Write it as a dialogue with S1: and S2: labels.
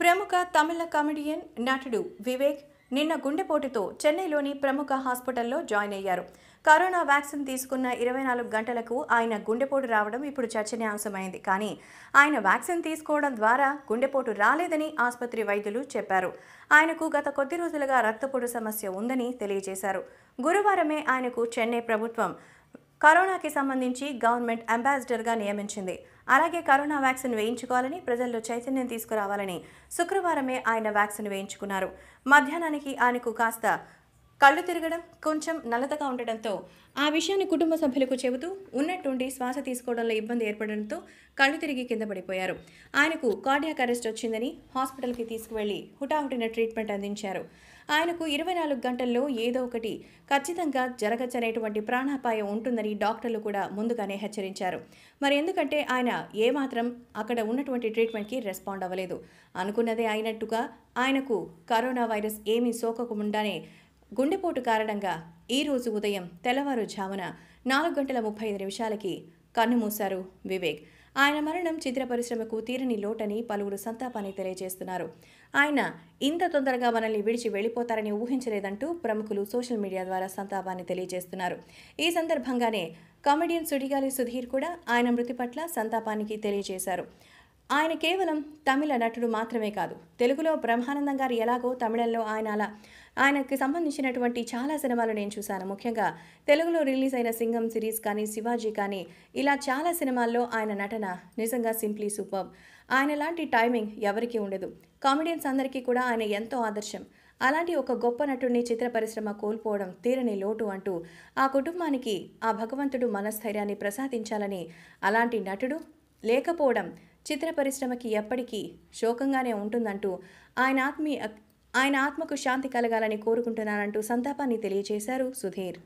S1: ప్రముఖ తమిళ కామెడియన్ నటుడు వివేక్ నిన్న గుండెపోటుతో చెన్నైలోని ప్రముఖ హాస్పిటల్లో జాయిన్ అయ్యారు. కరోనా వ్యాక్సిన్ తీసుకున్న ఇరవై నాలుగు గంటలకు ఆయన గుండెపోటు రావడం ఇప్పుడు చర్చనీయాంశమైంది. కానీ ఆయన వ్యాక్సిన్ తీసుకోవడం ద్వారా గుండెపోటు రాలేదని ఆసుపత్రి వైద్యులు చెప్పారు. ఆయనకు గత కొద్ది రోజులుగా రక్తపోటు సమస్య ఉందని తెలియజేశారు. గురువారమే ఆయనకు చెన్నై ప్రభుత్వం కరోనాకి సంబంధించి గవర్నమెంట్ అంబాసిడర్గా నియమించింది. అలాగే కరోనా వ్యాక్సిన్ వేయించుకోవాలని ప్రజల్లో చైతన్యం తీసుకురావాలని శుక్రవారమే ఆయన వ్యాక్సిన్ వేయించుకున్నారు. మధ్యాహ్నానికి ఆయనకు కాస్త కళ్ళు తిరగడం కొంచెం నల్లతగా ఉండడంతో ఆ విషయాన్ని కుటుంబ సభ్యులకు చెబుతూ ఉన్నట్టుండి శ్వాస తీసుకోవడంలో ఇబ్బంది ఏర్పడడంతో కళ్ళు తిరిగి కింద పడిపోయారు. ఆయనకు కార్డియాక్ అరెస్ట్ వచ్చిందని హాస్పిటల్కి తీసుకువెళ్ళి హుటాహుటిన ట్రీట్మెంట్ అందించారు. ఆయనకు ఇరవై నాలుగు గంటల్లో ఏదో ఒకటి ఖచ్చితంగా జరగచ్చనేటువంటి ప్రాణాపాయం ఉంటుందని డాక్టర్లు కూడా ముందుగానే హెచ్చరించారు. మరి ఎందుకంటే ఆయన ఏమాత్రం అక్కడ ఉన్నటువంటి ట్రీట్మెంట్కి రెస్పాండ్ అవ్వలేదు. అనుకున్నదే అయినట్టుగా ఆయనకు కరోనా వైరస్ ఏమీ సోకకుండానే గుండెపోటు కారణంగా ఈ రోజు ఉదయం తెల్లవారుజామున నాలుగు గంటల ముప్పై ఐదు నిమిషాలకి కన్నుమూశారు వివేక్. ఆయన మరణం చిత్ర పరిశ్రమకు తీరని లోటని పలువురు సంతాపాన్ని తెలియజేస్తున్నారు. ఆయన ఇంత తొందరగా మనల్ని విడిచి వెళ్ళిపోతారని ఊహించలేదంటూ ప్రముఖులు సోషల్ మీడియా ద్వారా సంతాపాన్ని తెలియజేస్తున్నారు. ఈ సందర్భంగానే కామెడియన్ సుడిగాలి సుధీర్ కూడా ఆయన మృతి పట్ల సంతాపానికి తెలియజేశారు. ఆయన కేవలం తమిళ నటుడు మాత్రమే కాదు. తెలుగులో బ్రహ్మానందం గారు ఎలాగో తమిళంలో ఆయన అలా ఆయనకి సంబంధించినటువంటి చాలా సినిమాలు నేను చూశాను. ముఖ్యంగా తెలుగులో రిలీజ్ అయిన సింగం సిరీస్ కానీ శివాజీ కానీ ఇలా చాలా సినిమాల్లో ఆయన నటన నిజంగా సింప్లీ సూపర్. ఆయన లాంటి టైమింగ్ ఎవరికీ ఉండదు. కామెడియన్స్ అందరికీ కూడా ఆయన ఎంతో ఆదర్శం. అలాంటి ఒక గొప్ప నటుడిని చిత్ర పరిశ్రమ కోల్పోవడం తీరని లోటు అంటూ ఆ కుటుంబానికి ఆ భగవంతుడు మనస్థైర్యాన్ని ప్రసాదించాలని అలాంటి నటుడు లేకపోవడం చిత్ర పరిశ్రమకి ఎప్పటికీ శోకంగానే ఉంటుందంటూ ఆయన ఆత్మీయ ఆయన ఆత్మకు శాంతి కలగాలని కోరుకుంటున్నానంటూ సంతాపాన్ని తెలియజేశారు సుధీర్.